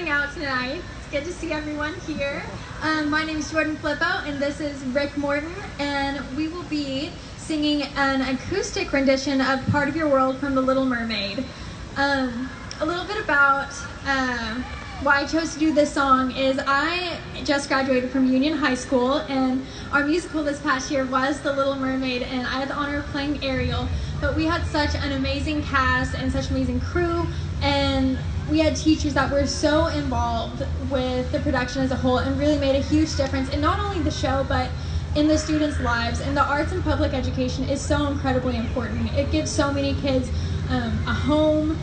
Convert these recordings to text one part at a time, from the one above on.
coming out tonight. It's good to see everyone here. Um, my name is Jordan Flippo, and this is Rick Morton, and we will be singing an acoustic rendition of Part of Your World from The Little Mermaid. Um, a little bit about uh, why I chose to do this song is I just graduated from Union High School, and our musical this past year was The Little Mermaid, and I had the honor of playing Ariel. But we had such an amazing cast and such amazing crew, and we had teachers that were so involved with the production as a whole and really made a huge difference in not only the show, but in the students' lives. And the arts and public education is so incredibly important. It gives so many kids um, a home,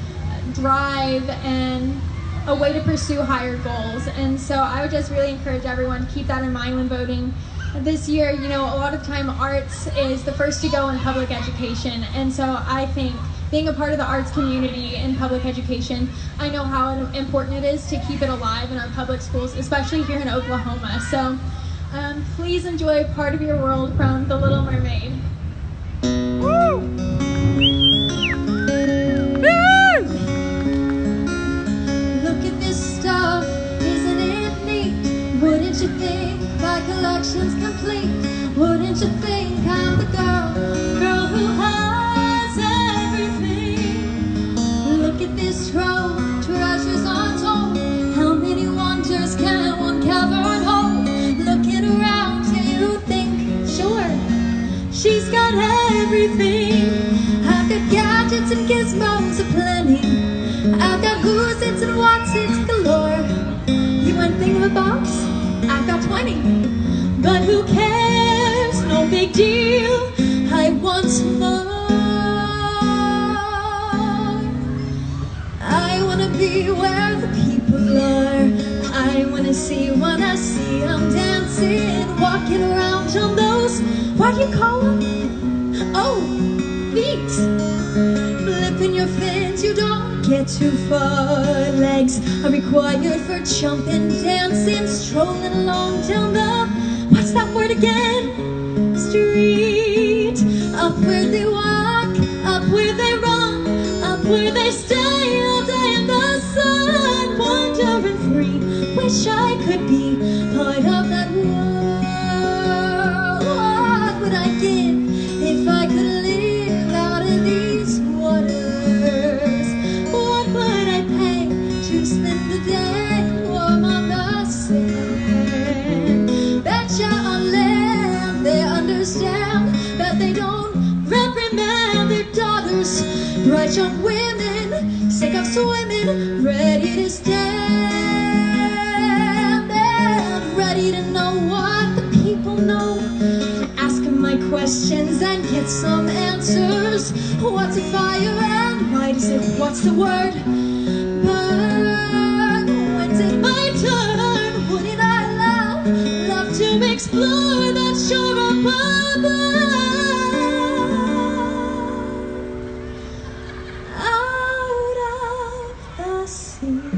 drive, and a way to pursue higher goals. And so I would just really encourage everyone to keep that in mind when voting. This year, you know, a lot of time arts is the first to go in public education. And so I think being a part of the arts community in public education, I know how important it is to keep it alive in our public schools, especially here in Oklahoma. So um, please enjoy part of your world from The Little Mermaid. Woo! Woo! Look at this stuff, isn't it neat? Wouldn't you think my collection's complete? Wouldn't you think I'm the girl she's got everything. I've got gadgets and gizmos aplenty. I've got who's its and what's its galore. You ain't think of a box? I've got 20. But who cares? No big deal. Be where the people are. I wanna see when I see them dancing, walking around on those, what do you call them? Oh, feet. Flipping your fins, you don't get too far. Legs are required for jumping, dancing, strolling along down the, what's that word again? Street. Up where they walk, up where they run, up where they stay wish I could be part of that world. What would I give if I could live out in these waters? What would I pay to spend the day warm on the sand? Betcha on land they understand that they don't reprimand their daughters. Bright young women, sick of swimming, ready to stand questions and get some answers. What's a fire and why does it, what's the word? Burn, when's it my turn? Wouldn't I love, love to explore that shore above? Out of the sea.